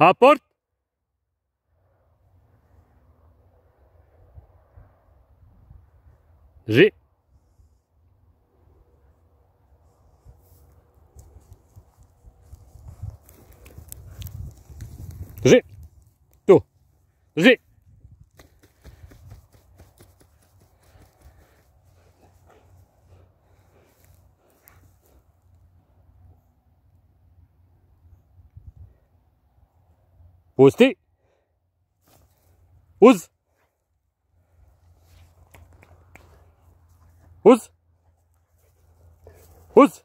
Rapporte. G. G. Tu. G. Pusti. Uz. Uz. Uz.